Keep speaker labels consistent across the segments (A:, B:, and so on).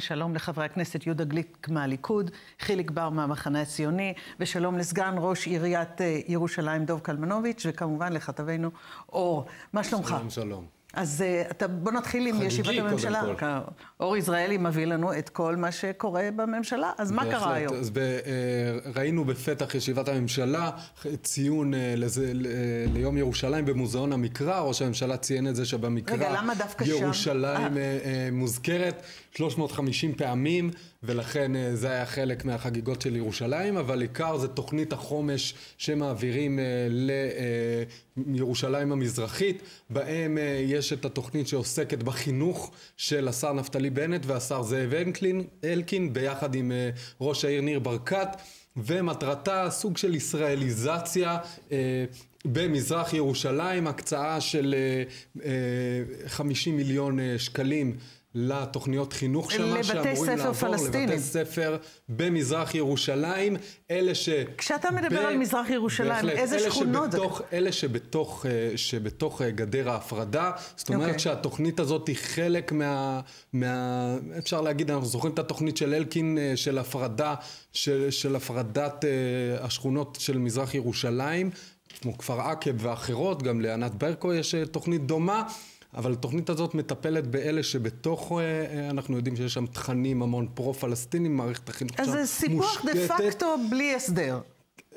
A: שלום לחברי הכנסת יהודה גליק מהליכוד, חיליק בר מהמחנה הציוני, ושלום לסגן ראש עיריית אה, ירושלים דוב קלמנוביץ', וכמובן לכתבנו אור. מה שלומך?
B: שלום, שלום.
A: אז uh, אתה, בוא נתחיל עם ישיבת הממשלה.
B: כל.
A: אור יזרעאלי מביא לנו את כל מה שקורה בממשלה, אז מה
B: בהחלט.
A: קרה היום?
B: אז ב, אה, ראינו בפתח ישיבת הממשלה ציון אה, לזה, אה, ליום ירושלים במוזיאון המקרא, ראש הממשלה ציין את זה שבמקרא
A: רגע, למה דווקא שם?
B: ירושלים
A: אה.
B: אה, אה, מוזכרת 350 פעמים, ולכן אה, זה היה חלק מהחגיגות של ירושלים, אבל עיקר זה תוכנית החומש שמעבירים אה, לירושלים המזרחית, בהם אה, יש את התוכנית שעוסקת בחינוך של השר נפתלי בנט והשר זאב אלקין, אלקין ביחד עם אה, ראש העיר ניר ברקת, ומטרתה סוג של ישראליזציה אה, במזרח ירושלים, הקצאה של אה, אה, 50 מיליון אה, שקלים לתוכניות חינוך שמה, שאמורים
A: ספר
B: לעבור
A: פלסטינים.
B: לבתי ספר במזרח ירושלים, אלה ש...
A: כשאתה מדבר על מזרח ירושלים,
B: בהחלט,
A: איזה
B: אלה
A: שכונות?
B: שבתוך, אלה שבתוך, אה, שבתוך אה, גדר ההפרדה, זאת אומרת
A: אוקיי.
B: שהתוכנית הזאת היא חלק מה, מה... אפשר להגיד, אנחנו זוכרים את התוכנית של אלקין אה, של הפרדה, של, של הפרדת השכונות של מזרח ירושלים, כמו כפר עקב ואחרות, גם לענת ברקו יש תוכנית דומה. אבל התוכנית הזאת מטפלת באלה שבתוך, אה, אה, אנחנו יודעים שיש שם תכנים המון פרו-פלסטינים, מערכת החינוך שם
A: אז
B: מושתתת.
A: זה סיפוח דה פקטו בלי הסדר.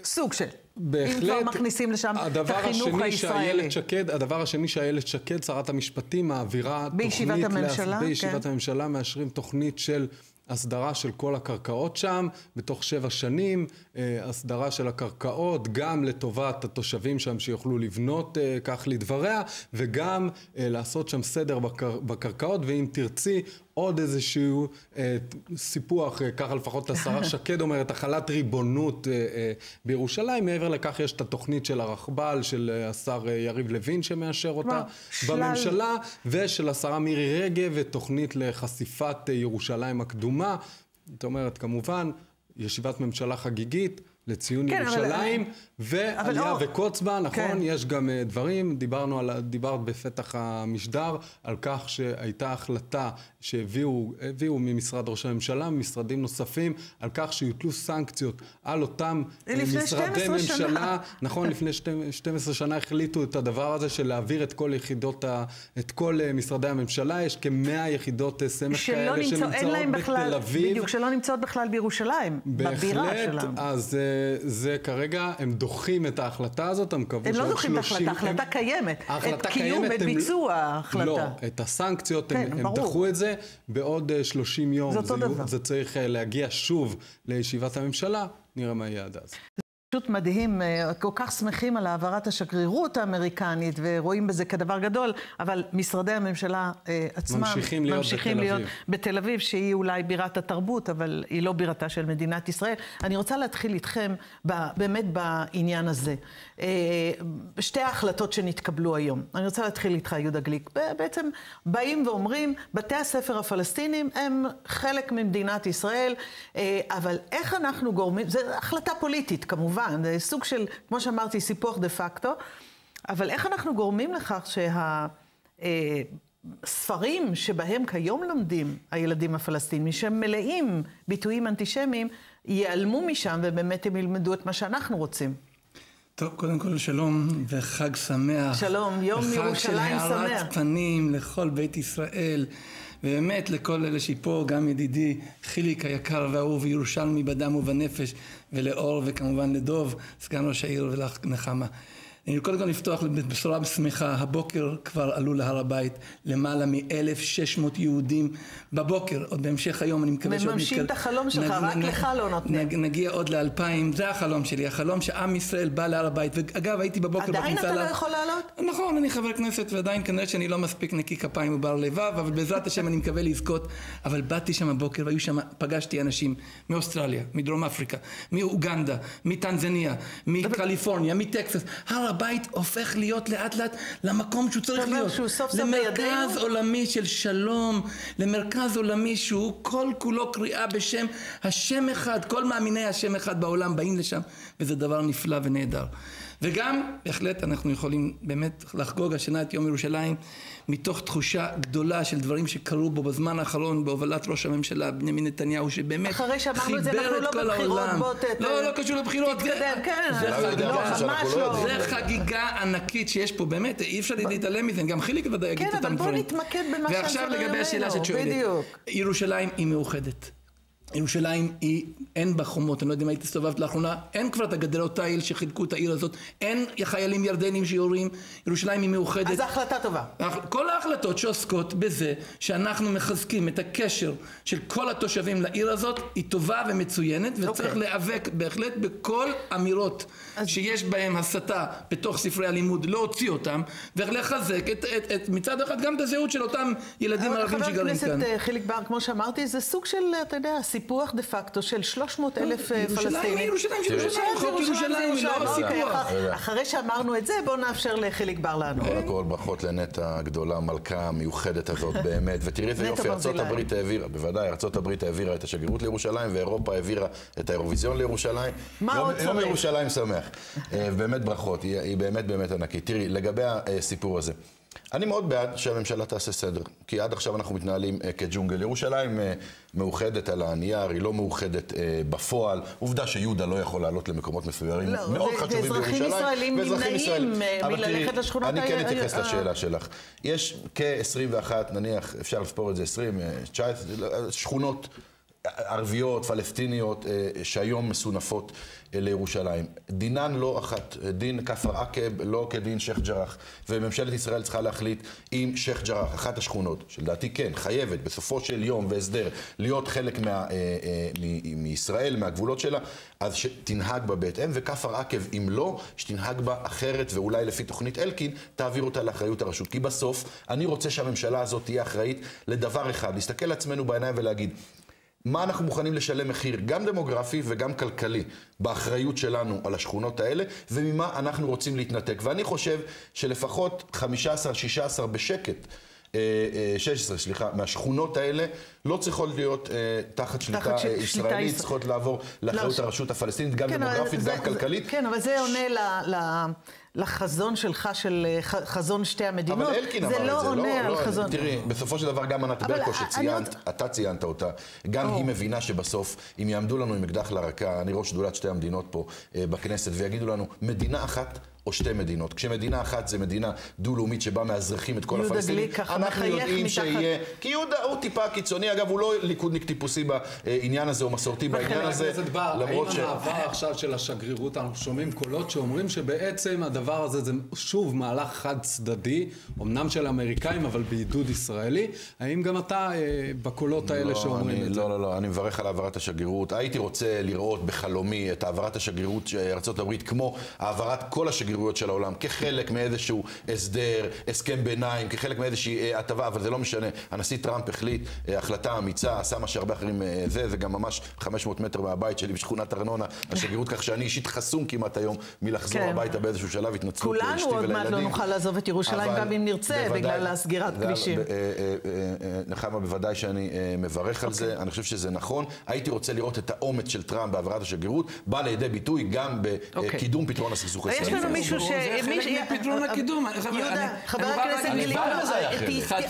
A: סוג של.
B: בהחלט.
A: אם כבר מכניסים לשם את החינוך הישראלי.
B: שקד, הדבר השני שאיילת שקד, שרת המשפטים, מעבירה
A: בישיבת
B: תוכנית...
A: הממשלה,
B: להס... בישיבת
A: כן.
B: הממשלה מאשרים תוכנית של הסדרה של כל הקרקעות שם, בתוך שבע שנים, אה, הסדרה של הקרקעות, גם לטובת התושבים שם שיוכלו לבנות, אה, כך לדבריה, וגם אה, לעשות שם סדר בקר... בקרקעות, ואם תרצי, עוד איזשהו אה, סיפוח, אה, ככה לפחות השרה שקד אומרת, החלת ריבונות אה, אה, בירושלים. מעבר לכך יש את התוכנית של הרכבל, של אה, השר אה, יריב לוין שמאשר אותה בממשלה, ושל השרה מירי רגב, ותוכנית לחשיפת אה, ירושלים הקדומה. זאת אומרת, כמובן, ישיבת ממשלה חגיגית. לציון
A: כן, אבל-
B: ירושלים,
A: אבל
B: ועלייה
A: אור-
B: וקוץ בה, נכון?
A: כן.
B: יש גם אה, דברים, דיברנו על, דיברת בפתח המשדר, על כך שהייתה החלטה שהביאו הביאו ממשרד ראש הממשלה, ממשרדים נוספים, על כך שיוטלו סנקציות על אותם אה, משרדי
A: 12 שנה.
B: ממשלה. נכון, לפני שתי- 12 שנה החליטו את הדבר הזה של להעביר את כל יחידות, ה, את כל אה, משרדי הממשלה, יש כמאה יחידות אה, סמך כאלה
A: אין
B: שנמצאות בתל אביב.
A: בדיוק, שלא נמצאות בכלל בירושלים, בבירה
B: בהחלט,
A: שלנו.
B: אז אה, זה כרגע, הם דוחים את ההחלטה הזאת, הם קבעו
A: הם לא דוחים את
B: 30
A: ההחלטה, ההחלטה קיימת.
B: ההחלטה
A: את קיום,
B: קיימת,
A: את
B: הם-
A: ביצוע ההחלטה.
B: לא, את הסנקציות,
A: כן,
B: הם, הם. דחו את זה בעוד אה, 30 יום.
A: זה אותו דבר.
B: זה צריך אה, להגיע שוב לישיבת הממשלה, נראה מה יהיה עד אז.
A: פשוט מדהים, אה, כל כך שמחים על העברת השגרירות האמריקנית ורואים בזה כדבר גדול, אבל משרדי הממשלה אה, עצמם
B: ממשיכים להיות
A: ממשיכים
B: בתל
A: להיות
B: אביב.
A: בתל אביב, שהיא אולי בירת התרבות, אבל היא לא בירתה של מדינת ישראל. אני רוצה להתחיל איתכם ב- באמת בעניין הזה. אה, שתי ההחלטות שנתקבלו היום. אני רוצה להתחיל איתך, יהודה גליק. בעצם באים ואומרים, בתי הספר הפלסטינים הם חלק ממדינת ישראל, אה, אבל איך אנחנו גורמים, זו החלטה פוליטית כמובן, זה סוג של, כמו שאמרתי, סיפוח דה פקטו, אבל איך אנחנו גורמים לכך שה... אה, שבהם כיום לומדים הילדים הפלסטינים, שהם מלאים ביטויים אנטישמיים, ייעלמו משם ובאמת הם ילמדו את מה שאנחנו רוצים.
C: טוב, קודם כל שלום וחג שמח.
A: שלום, יום ירושלים
C: וחג של הארת
A: שמח.
C: פנים לכל בית ישראל, ובאמת לכל אלה שפה, גם ידידי חיליק היקר והאהוב, ירושלמי בדם ובנפש, ולאור וכמובן לדוב, סגן ראש העיר ולך נחמה. אני קודם כל לפתוח בבשורה שמחה, הבוקר כבר עלו להר הבית למעלה מ-1,600 יהודים בבוקר, עוד בהמשך היום אני מקווה שעוד
A: מממשים
C: נתקל-
A: את החלום שלך,
C: נג-
A: רק
C: נג-
A: לך לא נותנים.
C: נג- נגיע עוד לאלפיים, זה החלום שלי, החלום שעם ישראל בא להר הבית, ואגב הייתי בבוקר
A: עדיין
C: בכניסה
A: אתה לא
C: להר-
A: יכול לעלות?
C: נכון, אני חבר כנסת ועדיין כנראה שאני לא מספיק נקי כפיים ובר לבב, אבל בעזרת השם אני מקווה לזכות. אבל באתי שם הבוקר והיו שם, פגשתי אנשים מאוסטרליה, מדרום אפריקה, מאוגנדה, מטנזניה, מקליפורניה, מטקסס. הר הבית הופך להיות לאט לאט למקום שהוא צריך להיות.
A: שהוא סוף סוף
C: למרכז? עולמי של שלום, למרכז עולמי שהוא כל כולו קריאה בשם השם אחד, כל מאמיני השם אחד בעולם באים לשם, וזה דבר נפלא ונהדר. וגם, בהחלט, אנחנו יכולים באמת לחגוג השנה את יום ירושלים מתוך תחושה גדולה של דברים שקרו בו בזמן האחרון בהובלת ראש הממשלה בנימין נתניהו, שבאמת חיבר את כל העולם. לא, לא קשור לבחירות.
A: תתקדם, כן.
C: זה חגיגה ענקית שיש פה, באמת, אי אפשר להתעלם מזה, גם חיליק ודאי יגיד את אותם דברים.
A: כן, אבל בוא נתמקד במה
C: ועכשיו לגבי השאלה שאת שואלת. ירושלים היא מאוחדת. ירושלים היא, אין בה חומות, אני לא יודע אם היית הסתובבת לאחרונה, אין כבר את הגדרות האלה שחילקו את העיר הזאת, אין חיילים ירדנים שיורים, ירושלים היא מאוחדת.
A: אז החלטה טובה.
C: כל ההחלטות שעוסקות בזה שאנחנו מחזקים את הקשר של כל התושבים לעיר הזאת, היא טובה ומצוינת, וצריך okay. אוקיי. להיאבק בהחלט בכל אמירות אז... שיש בהן הסתה בתוך ספרי הלימוד, להוציא אותם, ולחזק את, את, את, מצד אחד גם את הזהות של אותם ילדים ערבים שגרים כאן.
A: חבר הכנסת חיליק בר, כמו שאמרתי, זה סוג של, אתה יודע, סיפוח דה פקטו של 300 אלף אה, פלסטינים.
C: ירושלים, ירושלים, ירושלים, לא סיפוח.
A: אחרי שאמרנו את זה, בואו נאפשר לחיליק בר לענות.
D: קודם כל, ברכות לנטע הגדולה, המלכה המיוחדת הזאת באמת. ותראי איזה יופי, ארצות הברית העבירה, בוודאי, ארצות הברית העבירה את השגרירות לירושלים, ואירופה העבירה את האירוויזיון לירושלים.
A: מה עוד צריך? יום
D: ירושלים שמח. אה, באמת ברכות, היא באמת באמת ענקית. תראי, לגבי הסיפור הזה. אני מאוד בעד שהממשלה תעשה סדר, כי עד עכשיו אנחנו מתנהלים uh, כג'ונגל. ירושלים uh, מאוחדת על הנייר, היא לא מאוחדת uh, בפועל. עובדה שיהודה לא יכול לעלות למקומות מסוימים
A: לא,
D: מאוד חשובים בירושלים.
A: ואזרחים ישראלים נמנעים מללכת לשכונות.
D: אני כן אתייחס לשאלה שלך. יש כ-21, נניח, אפשר לספור את זה 20, 19, שכונות ערביות, פלסטיניות, שהיום מסונפות לירושלים. דינן לא אחת, דין כפר עקב לא כדין שייח' ג'ראח, וממשלת ישראל צריכה להחליט אם שייח' ג'ראח, אחת השכונות, שלדעתי כן, חייבת בסופו של יום והסדר להיות חלק מה, אה, אה, מ, מישראל, מהגבולות שלה, אז שתנהג בה בהתאם, וכפר עקב, אם לא, שתנהג בה אחרת, ואולי לפי תוכנית אלקין, תעביר אותה לאחריות הרשות. כי בסוף, אני רוצה שהממשלה הזאת תהיה אחראית לדבר אחד, להסתכל לעצמנו בעיניים ולהגיד, מה אנחנו מוכנים לשלם מחיר, גם דמוגרפי וגם כלכלי, באחריות שלנו על השכונות האלה, וממה אנחנו רוצים להתנתק. ואני חושב שלפחות 15-16 בשקט, 16, אה, אה, סליחה, מהשכונות האלה לא צריכות להיות אה, תחת שליטה ש... ישראלית, צריכות לעבור לאחריות לא, הרשות הפלסטינית, גם כן, דמוגרפית, זה, גם זה, כלכלית.
A: כן, אבל זה עונה. לחזון שלך, של חזון שתי המדינות.
D: אבל אלקין אמר
A: את זה,
D: לא
A: עונה
D: לא,
A: על
D: לא,
A: חזון.
D: תראי, בסופו של דבר גם ענת ברקו שציינת, עוד... אתה ציינת אותה, גם או. היא מבינה שבסוף, אם יעמדו לנו עם אקדח לרקה, אני ראש שדולת שתי המדינות פה בכנסת, ויגידו לנו, מדינה אחת או שתי מדינות. כשמדינה אחת זה מדינה דו-לאומית שבה מאזרחים את כל הפלסטינים.
A: יהודה גליק ככה מחייך
D: מתחת... אנחנו יודעים שיהיה... כי יהודה הוא טיפה קיצוני, אגב, הוא לא ליכודניק טיפוסי בעניין הזה, או מסורתי בעניין הזה.
B: למרות ש... האם המעבר עכשיו של השגרירות, אנחנו שומעים קולות שאומרים שבעצם הדבר הזה זה שוב מהלך חד צדדי, אמנם של האמריקאים, אבל בעידוד ישראלי. האם גם אתה אה, בקולות האלה לא, שאומרים
D: אני,
B: את זה?
D: לא, לא, לא, אני מברך על העברת השגרירות. הייתי רוצה לראות בחלומי את העברת השגרירות של ארה"ב כמו העברת כל השגרירות. השגרירויות של העולם, כחלק מאיזשהו הסדר, הסכם ביניים, כחלק מאיזושהי אה, הטבה, אבל זה לא משנה. הנשיא טראמפ החליט אה, החלטה אמיצה, עשה מה שהרבה אחרים אה, זה, זה גם ממש 500 מטר מהבית שלי בשכונת ארנונה, השגרירות, כך שאני אישית חסום כמעט היום מלחזור כן. הביתה באיזשהו שלב, התנצלות
A: לאשתי ולילדים. כולנו עוד מעט לא נוכל לעזוב את ירושלים גם אם נרצה, בגלל הסגירת כבישים.
D: נחמה, בוודאי שאני מברך על זה, אוקיי. אני חושב שזה נכון. הייתי רוצה לראות את האומץ של טראמפ בהעברת השגרירות, בא לידי ביטוי גם בקידום אוקיי. פתרון הסכסוך הישראלי.
A: מישהו ש...
C: זה חלק מפתרון הקידום.
A: יהודה, חבר הכנסת נילי,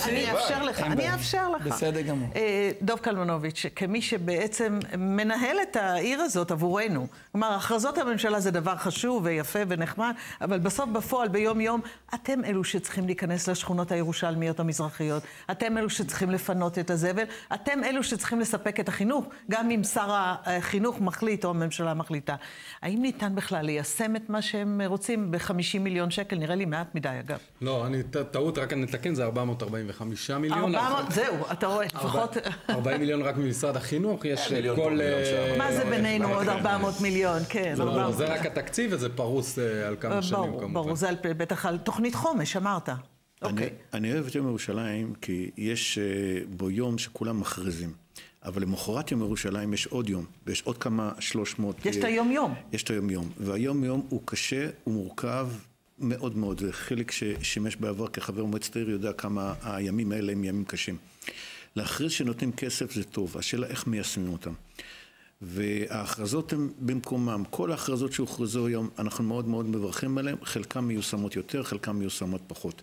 A: אני אאפשר לך, אני אאפשר לך.
C: בסדר גמור.
A: אה, דב קלמנוביץ', כמי שבעצם מנהל את העיר הזאת עבורנו, כלומר, הכרזות הממשלה זה דבר חשוב ויפה ונחמד, אבל בסוף בפועל, ביום-יום, אתם אלו שצריכים להיכנס לשכונות הירושלמיות המזרחיות, אתם אלו שצריכים לפנות את הזבל, אתם אלו שצריכים לספק את החינוך, גם אם שר החינוך מחליט או הממשלה מחליטה. האם ניתן בכלל ליישם את מה שהם רוצים ב-50 מיליון שקל? נראה לי מעט מדי, אגב.
B: לא, אני, טעות, רק נתקן, זה 445 מיליון.
A: 400, זהו, אתה רואה, לפחות...
B: 40 מיליון רק ממשרד החינוך, יש כל...
A: אה, מה זה בינינו עוד 400 מיליון, כן.
B: לא, זה רק התקציב וזה פרוס אה, על כמה שנים
A: כמובן. ברור, זה בטח על תוכנית חומש, אמרת.
E: אוקיי. אני אוהב את יום ירושלים כי יש אה, בו יום שכולם מכריזים. אבל למחרת יום ירושלים יש עוד יום, ויש עוד כמה שלוש מאות...
A: יש את היום-יום.
E: יש את היום-יום, והיום-יום הוא קשה, הוא מורכב מאוד מאוד. זה חלק ששימש בעבר כחבר מועצת העיר יודע כמה הימים האלה הם ימים קשים. להכריז שנותנים כסף זה טוב, השאלה איך מיישמים אותם. וההכרזות הן במקומם. כל ההכרזות שהוכרזו היום, אנחנו מאוד מאוד מברכים עליהן, חלקן מיושמות יותר, חלקן מיושמות פחות.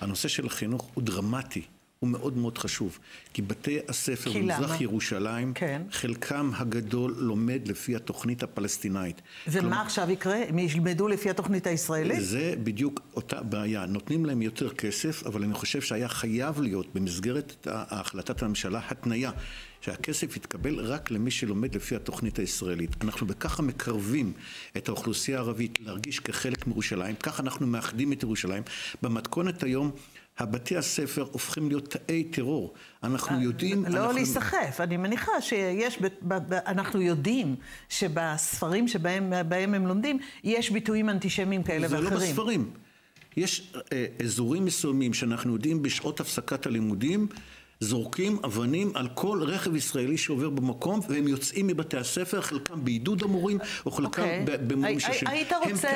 E: הנושא של החינוך הוא דרמטי. הוא מאוד מאוד חשוב, כי בתי הספר
A: כי
E: במזרח
A: למה?
E: ירושלים,
A: כן.
E: חלקם הגדול לומד לפי התוכנית הפלסטינאית.
A: ומה עכשיו יקרה? הם ילמדו לפי התוכנית הישראלית?
E: זה בדיוק אותה בעיה. נותנים להם יותר כסף, אבל אני חושב שהיה חייב להיות במסגרת החלטת הממשלה התניה שהכסף יתקבל רק למי שלומד לפי התוכנית הישראלית. אנחנו בככה מקרבים את האוכלוסייה הערבית להרגיש כחלק מירושלים, ככה אנחנו מאחדים את ירושלים. במתכונת היום הבתי הספר הופכים להיות תאי טרור. אנחנו יודעים...
A: לא
E: אנחנו...
A: להיסחף, אני מניחה שיש, ב, ב, ב, אנחנו יודעים שבספרים שבהם בהם הם לומדים, יש ביטויים אנטישמיים כאלה
E: זה
A: ואחרים.
E: זה לא בספרים. יש אה, אזורים מסוימים שאנחנו יודעים בשעות הפסקת הלימודים, זורקים אבנים על כל רכב ישראלי שעובר במקום, והם יוצאים מבתי הספר, חלקם בעידוד המורים, או חלקם
A: אוקיי.
E: במורים
A: הי-
E: ששים.
A: היית רוצה.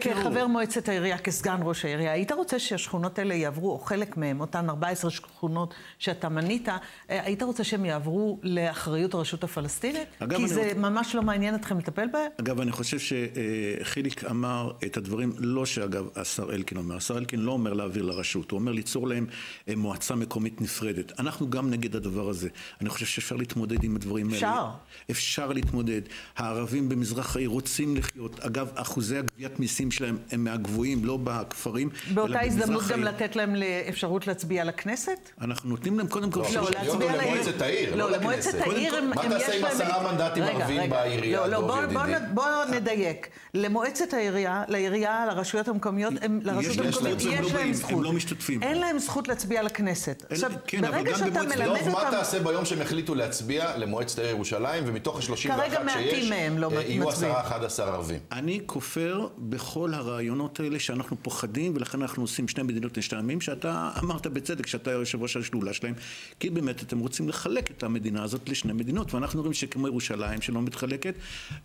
A: כחבר מועצת העירייה, כסגן ראש העירייה, היית רוצה שהשכונות האלה יעברו, או חלק מהן, אותן 14 שכונות שאתה מנית, אה, היית רוצה שהן יעברו לאחריות הרשות הפלסטינית?
E: אגב,
A: כי זה
E: רוצה-
A: ממש לא מעניין אתכם לטפל בהן?
E: אגב, אני חושב שחיליק אמר את הדברים, לא שאגב השר אלקין אומר, השר אלקין לא אומר להעביר לרשות, הוא אומר ליצור להם אה, מועצה מקומית נפרדת. אנחנו גם נגד הדבר הזה. אני חושב שאפשר להתמודד עם הדברים האלה.
A: אפשר.
E: אפשר להתמודד. הערבים במזרח העיר רוצים לחיות. אגב, אחוזי הגביית מיסים שלהם הם מהגבוהים, לא בכפרים,
A: באותה הזדמנות גם. לתת להם אפשרות להצביע לכנסת?
E: אנחנו נותנים להם קודם כל...
D: לא,
A: לא, להצביע.
D: למועצת העיר, לא
A: למועצת
D: לכנסת.
A: העיר הם,
D: מה
A: הם
D: תעשה
A: יש
D: עם
A: להם...
D: עשרה מנדטים ערבים. בעירייה,
A: לא, לא,
D: דוב
A: בוא, בוא,
D: ידידי?
A: נ- בוא נדייק. למועצת העירייה, לעירייה, לרשויות המקומיות, לרשות
E: להם
A: המקומית
E: לא
A: יש להם זכות.
E: הם לא משתתפים.
A: אין להם זכות להצביע לכנסת. עכשיו,
E: כן,
A: ברגע שאתה מלמד
D: דוב, מה
A: אותם...
D: תעשה ביום שהם יחליטו להצביע למועצת העיר ירושלים, ומתוך ה-31
A: כרגע מעטים
D: שיש,
A: מהם לא
D: אה, יהיו
A: מצביעים.
D: 10-11 ערבים?
E: אני כופר בכל הרעיונות האלה שאנחנו פוחדים, ולכן אנחנו עושים שני מדינות לשני עמים, שאתה אמרת בצדק, שאתה יושב ראש השדולה שלהם, כי באמת אתם רוצים לחלק את המדינה הזאת לשני מדינות, ואנחנו רואים שכמו ירושלים שלא מתחלקת,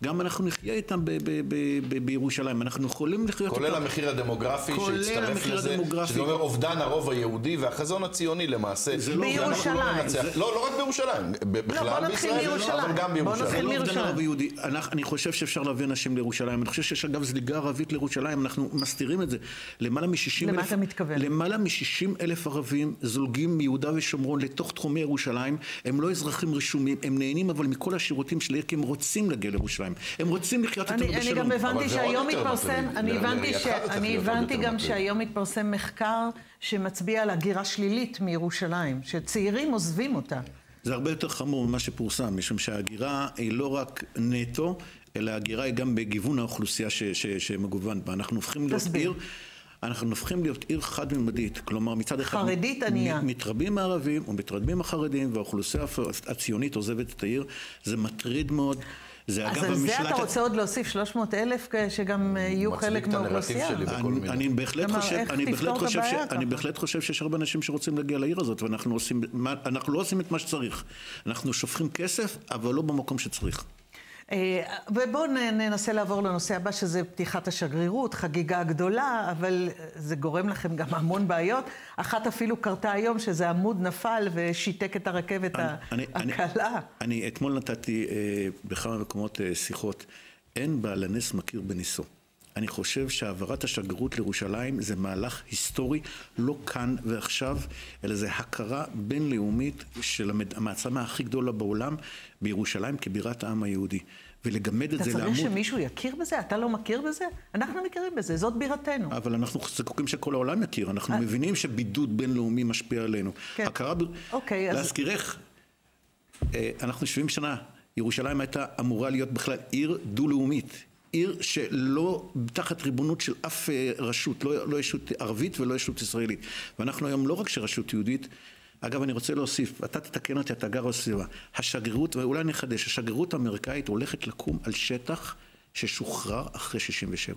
E: גם אנחנו נחיה איתם ב- ב- ב- ב- בירושלים, אנחנו יכולים לחיות
D: כולל
E: איתם.
D: המחיר הדמוגרפי שהצטרף לזה. שזה אומר אובדן הרוב היהודי והחזון הציוני למעשה.
E: זה לא-
A: בירושלים.
D: לא לא, לא רק בירושלים, ב- בכלל
A: בוא נתחיל
D: בישראל. אבל גם
A: בוא
D: בירושלים.
A: נתחיל
E: לא אובדן
A: מירושלים.
E: אנחנו- אני חושב שאפשר להביא אנשים לירושלים. אני חושב שיש אגב זליגה ערבית לירושלים, אנחנו מסתירים את זה. למעלה מ-60
A: למה
E: אלף...
A: אתה מתכוון?
E: למעלה מ-60 אלף ערבים זולגים מיהודה ושומרון לתוך תחומי ירושלים. הם לא אזרחים רשומים, הם נהנים אבל מכל השירותים של העיר, כי הם רוצים להגיע לירושלים. הם רוצים לחיות איתנו
A: אני, אני
E: בשלום.
A: גם הבנתי שהיום
D: יותר
A: מתפרסם,
D: מטריד.
A: אני הבנתי,
D: יותר
A: גם. שהיום מתפרסם מחקר שמצביע על הגירה שלילית מירושלים, שצעירים עוזבים אותה.
E: זה הרבה יותר חמור ממה שפורסם, משום שההגירה היא לא רק נטו, אלא ההגירה היא גם בגיוון האוכלוסייה ש- ש- שמגוון בה. אנחנו הופכים להיות. עיר... אנחנו הופכים להיות עיר חד-ממדית, כלומר מצד אחד
A: חרדית ענייה.
E: מתרבים הערבים ומתרבים החרדים והאוכלוסייה הציונית עוזבת את העיר, זה מטריד מאוד. זה
A: אז
E: אגב
A: על זה
E: המשלט...
A: אתה רוצה עוד להוסיף 300 אלף שגם אה, יהיו חלק מהאוכלוסייה?
E: אני, בהחלט חושב,
A: איך
E: אני
A: תפתור
E: בהחלט
A: את
E: חושב, ש,
A: הבעיה
E: אני
A: ככה?
E: בהחלט חושב שיש הרבה אנשים שרוצים להגיע לעיר הזאת, ואנחנו עושים, מה- אנחנו לא עושים את מה שצריך. אנחנו שופכים כסף, אבל לא במקום שצריך.
A: אה, ובואו ננסה לעבור לנושא הבא, שזה פתיחת השגרירות, חגיגה גדולה, אבל זה גורם לכם גם המון בעיות. אחת אפילו קרתה היום, שזה עמוד נפל ושיתק את הרכבת
E: אני- אני-
A: הקלה.
E: אני אתמול נתתי אה, בכמה מקומות אה, שיחות, אין בעל הנס מכיר בניסו. אני חושב שהעברת השגרירות לירושלים זה מהלך היסטורי, לא כאן ועכשיו, אלא זה הכרה בינלאומית של המעצמה הכי גדולה בעולם בירושלים כבירת העם היהודי. ולגמד את
A: אתה
E: זה
A: צריך
E: לעמוד...
A: שמישהו יכיר בזה? אתה לא מכיר בזה? אנחנו מכירים בזה, זאת בירתנו.
E: אבל אנחנו זקוקים שכל העולם יכיר, אנחנו מבינים שבידוד בינלאומי משפיע עלינו.
A: אה. כן.
E: הכרה, ב...
A: אוקיי, אז-
E: להזכירך, אה, אנחנו 70 שנה, ירושלים הייתה אמורה להיות בכלל עיר דו-לאומית. עיר שלא תחת ריבונות של אף אה, רשות, לא, לא ישות ערבית ולא ישות ישראלית. ואנחנו היום לא רק שרשות יהודית, אגב, אני רוצה להוסיף, אתה תתקן אותי, אתה גר בסביבה. השגרירות, ואולי נחדש, השגרירות האמריקאית הולכת לקום על שטח ששוחרר אחרי 67.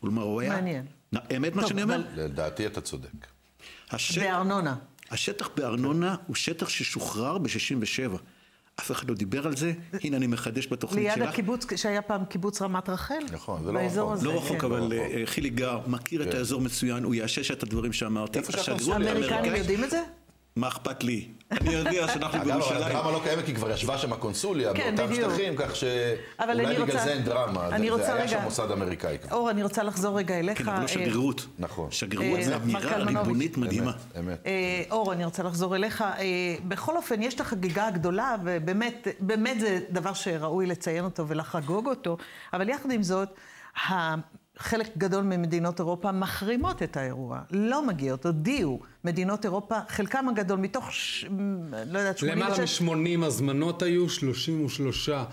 E: כלומר, הוא היה...
A: מעניין.
E: אמת מה שאני אומר?
A: אבל-
D: לדעתי אתה צודק.
E: השטח,
A: בארנונה.
E: השטח בארנונה הוא שטח ששוחרר ב-67. אף אחד לא דיבר על זה, הנה אני מחדש בתוכנית
A: ליד
E: שלך.
A: הקיבוץ, שהיה פעם קיבוץ רמת רחל.
D: נכון, זה לא רחוק.
E: לא רחוק,
A: כן.
E: אבל
D: לא
E: אה, חיליק גר, מכיר את
D: כן.
E: האזור מצוין, הוא יאשש את הדברים שאמרתי.
D: איפה שאנחנו
E: השגרירות
A: האמריקנים יודעים את זה?
E: מה אכפת לי? אני יודע שאנחנו
D: אגב, אבל
E: בירושלים.
D: הדרמה לא קיימת, כי כבר ישבה שם הקונסוליה
A: כן,
D: באותם. שטחים, כך
A: אבל
D: שאולי
A: אני
D: בגלל
A: רוצה-
D: זה אין דרמה.
A: אני
D: זה- היה
A: רגע-
D: שם מוסד אמריקאי. כבר.
A: אור, אני רוצה לחזור רגע אליך.
E: כן, אבל לא
A: אה,
E: שגרירות.
D: נכון.
E: שגרירות
A: אה,
E: זה אמירה. ריבונית מדהימה.
D: אמת, אמת.
A: אה, אור, אני רוצה לחזור אליך. בכל אופן, יש את החגיגה הגדולה, ובאמת, באמת זה דבר שראוי לציין אותו ולחגוג אותו, אבל יחד עם זאת, ה- חלק גדול ממדינות אירופה מחרימות את האירוע, לא מגיעות, הודיעו. מדינות אירופה, חלקם הגדול, מתוך, ש... לא יודעת, 86...
B: למעלה מ-80 הזמנות היו, 33 אה, אה,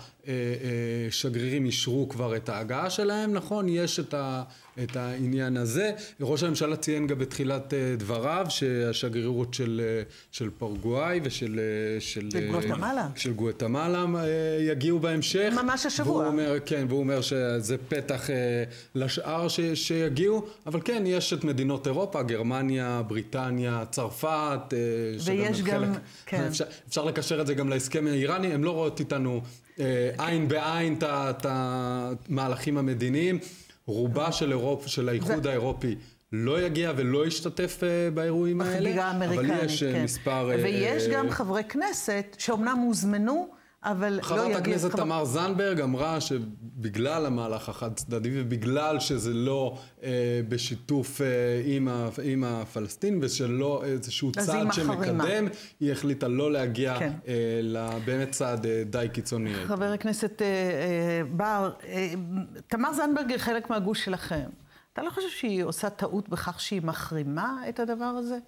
B: שגרירים אישרו כבר את ההגעה שלהם, נכון? יש את, ה, את העניין הזה. ראש הממשלה ציין גם בתחילת אה, דבריו שהשגרירות של, אה, של פרגוואי ושל... אה, של,
A: של
B: אה,
A: גואטמלה.
B: של גואטמלה אה, יגיעו בהמשך.
A: ממש השבוע.
B: והוא אומר, כן, והוא אומר שזה פתח אה, לשאר ש, שיגיעו, אבל כן, יש את מדינות אירופה, גרמניה, בריטניה, צרפת, אה,
A: ויש גם-
B: חלק,
A: כן.
B: אפשר, אפשר לקשר את זה גם להסכם האיראני, הם לא רואות איתנו אה, עין בעין את המהלכים המדיניים. רובה של, אירופ, של האיחוד האירופי לא יגיע ולא ישתתף אה, באירועים האלה,
A: בחגיגה האמריקנית,
B: אבל יש אה,
A: כן.
B: מספר... אה,
A: ויש
B: אה,
A: גם חברי כנסת שאומנם הוזמנו, אבל לא יגיעו...
B: חברת הכנסת תמר זנדברג אמרה שבגלל המהלך החד צדדי ובגלל שזה לא אה, בשיתוף אה, עם, ה, עם הפלסטינים ושלא איזשהו צעד. שמקדם, היא החליטה לא להגיע
A: כן.
B: אה, לבאמת צעד אה, די קיצוני.
A: חבר הכנסת אה, אה, בר, אה, תמר זנדברג היא חלק מהגוש שלכם. אתה לא חושב שהיא עושה טעות בכך שהיא מחרימה את הדבר הזה?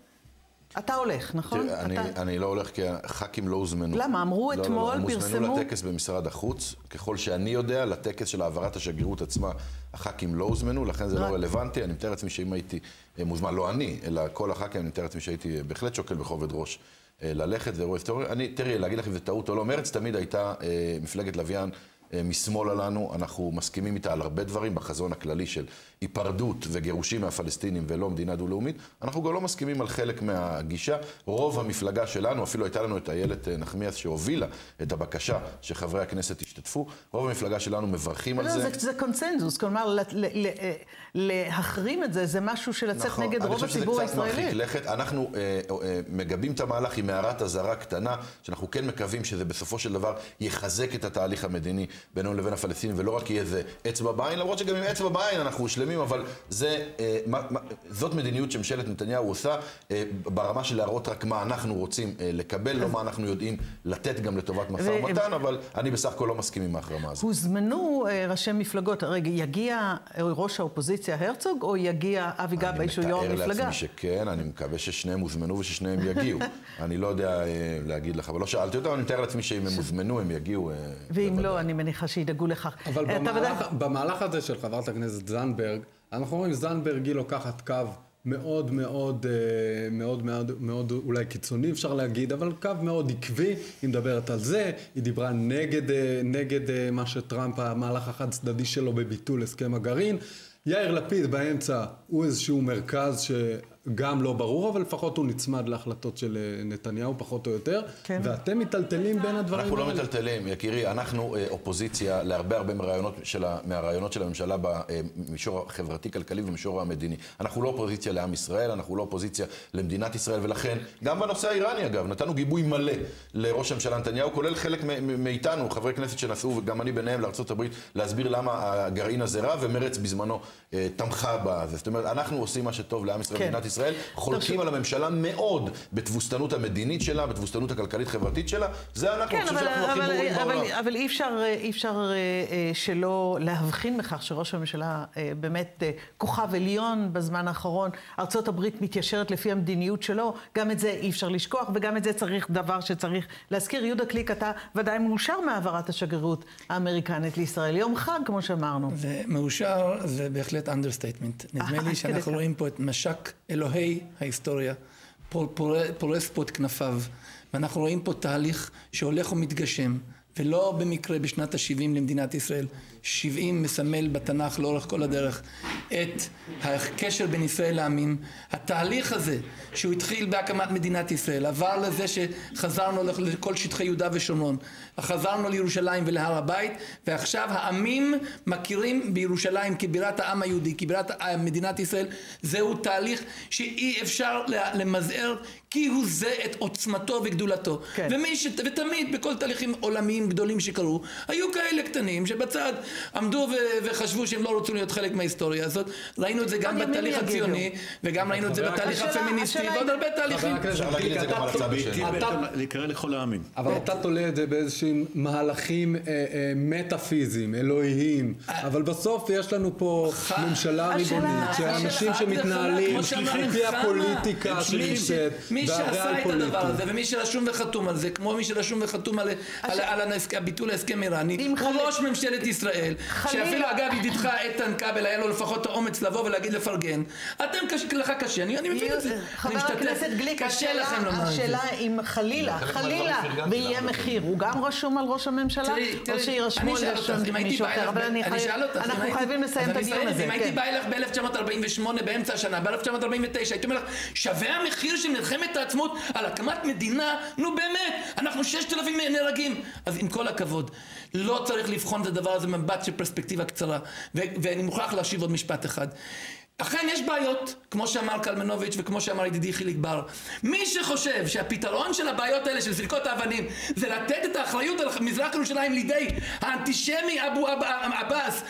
A: אתה הולך, נכון?
D: תראה, אני,
A: אתה...
D: אני לא הולך כי הח"כים לא הוזמנו.
A: למה? אמרו
D: לא, לא,
A: אתמול,
D: לא, הם
A: פרסמו-
D: הוזמנו לטקס במשרד החוץ. ככל שאני יודע, לטקס של העברת השגרירות עצמה, הח"כים לא הוזמנו, לכן זה לא
A: רק-
D: רלוונטי. אני מתאר לעצמי שאם הייתי אה, מוזמן, לא אני, אלא כל הח"כים, אני מתאר לעצמי שהייתי אה, בהחלט שוקל בכובד ראש אה, ללכת, זה אירוע היסטורי. אני, תראי, להגיד לך אם זה טעות או לא, מרצ תמיד הייתה אה, מפלגת לוויין. אה, משמאל לנו, אנחנו מסכימים איתה על הרבה דברים בחזון הכללי של היפרדות וגירושים מהפלסטינים ולא מדינה דו-לאומית. אנחנו גם לא מסכימים על חלק מהגישה. רוב המפלגה שלנו, אפילו הייתה לנו את איילת אה, נחמיאס שהובילה את הבקשה שחברי הכנסת ישתתפו, רוב המפלגה שלנו מברכים על
A: לא,
D: זה.
A: זה, זה קונצנזוס, כלומר, ל, ל, ל, אה, להחרים את זה, זה משהו של לצאת
D: נכון,
A: נגד רוב הציבור
D: אני חושב שזה קצת
A: הישראלי.
D: מרחיק לכת. אנחנו אה, אה, מגבים את המהלך עם הערת אזהרה קטנה, שאנחנו כן מקווים שזה בסופו של דבר יחזק את התהליך המדיני בינינו לבין הפלסטינים, ולא רק יהיה איזה אצבע בעין, למרות שגם עם אצבע בעין אנחנו שלמים, אבל זה, אה, מה, מה, זאת מדיניות שממשלת נתניהו עושה אה, ברמה של להראות רק מה אנחנו רוצים אה, לקבל, לא מה אנחנו יודעים לתת גם לטובת משא ומתן, אבל אני בסך הכל לא מסכים עם ההחרמה הזאת.
A: הוזמנו אה, ראשי מפלגות, רגע, יגיע ראש האופוזיציה הרצוג, או יגיע אבי גבאי שהוא יו"ר
D: אני מתאר
A: המפלגה?
D: לעצמי שכן, אני מקווה ששניהם הוזמנו וששניהם יגיעו. אני לא יודע אה, להגיד לך, אבל לא שאלתי אותם, אני מתאר לעצמי שאם הם הוזמנו, הם יגיעו. אה,
A: ואם. לא, אני מניחה שידאגו לכך.
B: אבל
A: אה,
B: במהלך,
A: בוודאי-
B: במהלך הזה של חברת הכנסת זנדברג, אנחנו רואים זנדברג היא לוקחת קו מאוד מאוד אה, מאוד מאוד מאוד אולי קיצוני אפשר להגיד, אבל קו מאוד עקבי, היא מדברת על זה, היא דיברה נגד, אה, נגד מה שטראמפ, המהלך החד צדדי שלו בביטול הסכם הגרעין. יאיר לפיד באמצע הוא איזשהו מרכז שגם לא ברור, אבל לפחות הוא נצמד להחלטות של אה, נתניהו, פחות או יותר.
A: כן.
B: ואתם מיטלטלים בין הדברים
D: אנחנו לא
B: האלה.
D: מטלטלים, יקירי, אנחנו אה, אופוזיציה להרבה הרבה מהרעיונות של, מהרעיונות של הממשלה במישור החברתי-כלכלי ובמישור המדיני. אנחנו לא אופוזיציה לעם ישראל, אנחנו לא אופוזיציה למדינת ישראל, ולכן, גם בנושא האיראני אגב, נתנו גיבוי מלא לראש הממשלה נתניהו, כולל חלק מאיתנו, חברי כנסת שנסעו, וגם אני ביניהם, לארה"ב, להסביר למה הגרעין הזה רע, ומרץ בזמנו אה, תמכה בזה. זאת אומרת, אנחנו עושים מה שטוב לעם ישראל
A: כן.
D: ישראל, חולקים על הממשלה מאוד בתבוסתנות המדינית שלה, בתבוסתנות הכלכלית-חברתית שלה, זה אנחנו,
A: כן,
D: אני חושב
A: אבל,
D: שאנחנו הכי
A: אבל,
D: ברורים
A: אבל,
D: בעולם.
A: אבל אי אפשר, אה, אי אפשר אה, אה, שלא להבחין בכך שראש הממשלה באמת כוכב עליון בזמן האחרון. ארצות הברית מתיישרת לפי המדיניות שלו, גם את זה אי אפשר לשכוח, וגם את זה צריך, דבר שצריך להזכיר. יהודה גליק, אתה ודאי מאושר מהעברת השגרירות האמריקנית לישראל. יום חג, כמו שאמרנו.
C: ומאושר זה בהחלט understatement. נדמה לי שאנחנו. רואים פה את משק אלוהי ההיסטוריה, פור- פור- פורס פה את כנפיו, ואנחנו רואים פה תהליך שהולך ומתגשם, ולא במקרה בשנת ה-70 למדינת ישראל. 70 מסמל בתנ"ך לאורך כל הדרך את הקשר בין ישראל לעמים. התהליך הזה, שהוא התחיל בהקמת מדינת ישראל, עבר לזה שחזרנו לכל שטחי יהודה ושומרון, חזרנו לירושלים ולהר הבית, ועכשיו העמים מכירים בירושלים כבירת העם היהודי, כבירת מדינת ישראל. זהו תהליך שאי אפשר למזער כי הוא זה את עוצמתו וגדולתו.
A: כן.
C: ומי ש... ותמיד בכל תהליכים עולמיים גדולים שקרו, היו כאלה קטנים שבצד עמדו ו... וחשבו שהם לא רוצים להיות חלק מההיסטוריה הזאת. ראינו את זה גם בתהליך. הציוני, וגם ראינו את זה בתהליך הפמיניסטי, ועוד הרבה תהליכים.
E: להיקרא לכל העמים.
B: אבל אתה תולה את זה באיזשהם מהלכים אה, אה, מטאפיזיים, אלוהיים, אבל בסוף יש לנו פה ממשלה ריבונית, שאנשים שמתנהלים לפי. הפוליטיקה שנמצאת,
C: מי שעשה
B: והריאל
C: את הדבר
B: פוליטי.
C: הזה, ומי שרשום וחתום על זה, כמו מי שרשום וחתום על, ביטול ההסכם איראני, הוא ראש ממשלת ישראל,
A: חלילה-
C: שאפילו אגב ידידך איתן כבל היה לו לפחות את האומץ לבוא ולהגיד לפרגן, אתם קשה, לך קשה, אני, אני מבין את זה,
A: חבר
C: אני משתתף.
A: הכנסת גליק,
C: קשה
A: השאלה-
C: לכם לומר את זה.
A: השאלה אם חלילה, חלילה, ויהיה מחיר, הוא גם רשום על ראש הממשלה?
C: תראי,
A: או שירשמו על
C: אותך, אם הייתי
A: מישהו אחר? אבל אני אנחנו חייבים לסיים את הדיון. הזה.
C: אם הייתי
A: כן.
C: בא אליך ב-1948, באמצע השנה, ב-1949, הייתי אומר לך, שווה המחיר של מלחמת העצמאות על הקמת מדינה? נו באמת, אנחנו ששת אלפים נהרגים. אז עם כל הכבוד, לא צריך לבחון את הדבר הזה במבט של פרספקטיבה קצרה. ו- ואני מוכרח להשיב עוד משפט אחד. אכן יש בעיות, כמו שאמר קלמנוביץ' וכמו שאמר ידידי חיליק בר. מי שחושב שהפתרון של הבעיות האלה של זריקות האבנים זה לתת את האחריות על מזרח ירושלים לידי האנטישמי אבו אב- עבאס,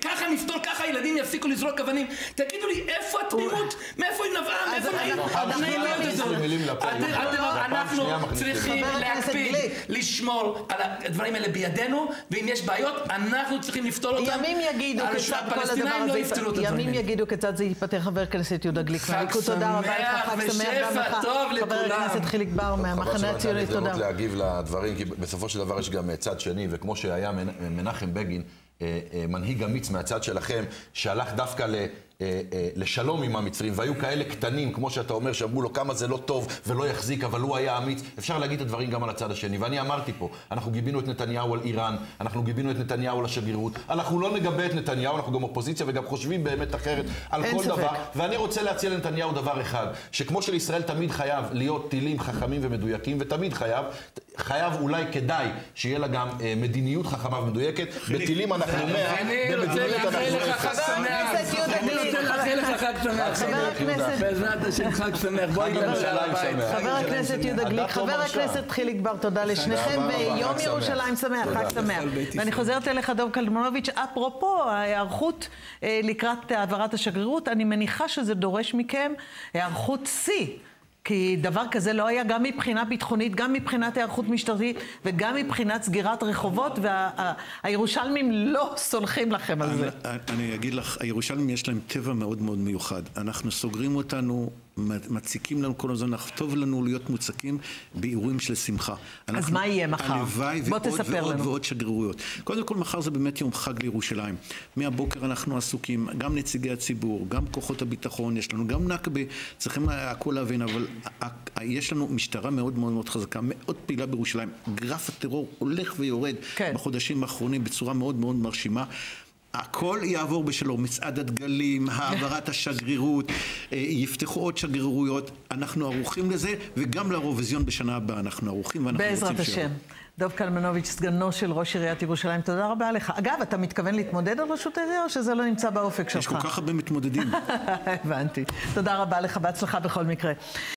C: ככה נפתור, ככה הילדים יפסיקו לזרוק אבנים. תגידו לי, איפה התמימות? מאיפה היא נבעה? מאיפה
A: אנחנו-
C: נעים-
A: אנחנו-.
C: צריכים להקפיד, לשמור על הדברים האלה בידינו, ואם יש בעיות, אנחנו צריכים לפתור אותם.
A: ימים יגידו
C: על
A: כיצד כל הדבר
C: לא
A: הזה,
C: יפתרו את הדברים
A: ימים. יגידו כיצד זה ייפתר, חבר הכנסת יהודה גליק.
C: חג
A: מהליכוד, תודה רבה לך,
C: שמח
A: חג שמח גם
C: ושפע
A: לך.
C: טוב
A: חבר
C: לכולם.
A: הכנסת חיליק בר
D: חבל
A: מהמחנה
D: שלא
A: הציוני, תודה.
D: הזדמנות להגיב לדברים, כי בסופו של דבר יש גם אה, צד שני, וכמו שהיה מנ- מנחם בגין, אה, אה, מנהיג אמיץ מהצד שלכם, שהלך דווקא ל... אה, אה, לשלום עם המצרים, והיו כאלה קטנים, כמו שאתה אומר, שאמרו לו כמה זה לא טוב ולא יחזיק, אבל הוא היה אמיץ. אפשר להגיד את הדברים גם על הצד השני. ואני אמרתי פה, אנחנו גיבינו את נתניהו על איראן, אנחנו גיבינו את נתניהו על השגרירות, אנחנו לא נגבה את נתניהו, אנחנו גם אופוזיציה וגם חושבים באמת אחרת על כל
A: ספק.
D: דבר. ואני רוצה להציע לנתניהו דבר אחד, שכמו שלישראל תמיד חייב להיות טילים חכמים ומדויקים, ותמיד חייב, חייב אולי כדאי שיהיה לה גם אה, מדיניות חכמה ומדויקת. בטילים אנחנו מאה,
C: אני רוצה
D: במדיניות
C: לאחל
D: אנחנו
C: לך חג
D: אפס.
A: חבר הכנסת
C: שמח.
A: יהודה
C: אני
A: גליק.
C: רוצה לאחל לך חג שמח.
A: חבר הכנסת...
C: בעזרת השם חג שמח. בואי
D: חג
C: על
D: ירושלים
C: הבית.
D: שמח.
A: חבר הכנסת יהודה גליק, חבר. הכנסת חיליק בר, תודה לשניכם,
D: רבה,
A: ויום
D: שמח.
A: ירושלים שמח. חג שמח.
C: לכל בית
A: ואני
C: ישראל.
A: חוזרת אליך, דב קלמנוביץ', אפרופו ההיערכות אה, לקראת העברת השגרירות, אני מניחה שזה דורש מכם היערכות שיא. כי דבר כזה לא היה גם מבחינה ביטחונית, גם מבחינת היערכות משטרתית וגם מבחינת סגירת רחובות, והירושלמים לא סולחים לכם על זה.
E: אני, אני אגיד לך, הירושלמים יש להם טבע מאוד מאוד מיוחד. אנחנו סוגרים אותנו, מציקים לנו כל הזמן, טוב לנו להיות מוצקים באירועים של שמחה. אנחנו-
A: מה יהיה מחר?
E: הלוואי ועוד ועוד
A: לנו.
E: ועוד שגרירויות. קודם כל, מחר זה באמת יום חג לירושלים. מהבוקר אנחנו עסוקים, גם נציגי הציבור, גם כוחות הביטחון, יש לנו גם נכבה, צריכים הכל להבין, אבל יש לנו משטרה מאוד מאוד מאוד חזקה, מאוד פעילה בירושלים. גרף הטרור הולך ויורד
A: כן.
E: בחודשים האחרונים בצורה מאוד מאוד מרשימה. הכל יעבור בשלום, מצעד הדגלים, העברת השגרירות, אה, יפתחו עוד שגרירויות, אנחנו ערוכים לזה, וגם לאירוויזיון בשנה הבאה אנחנו ערוכים ואנחנו
A: בעזרת
E: רוצים
A: השם.
E: שיבוא.
A: דב קלמנוביץ', סגנו של ראש עיריית ירושלים, תודה רבה לך. אגב, אתה מתכוון להתמודד על ראשות העירייה, או שזה לא נמצא באופק שלך?
E: יש כל כך הרבה מתמודדים.
A: הבנתי. תודה רבה לך, בהצלחה בכל מקרה.